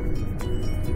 うん。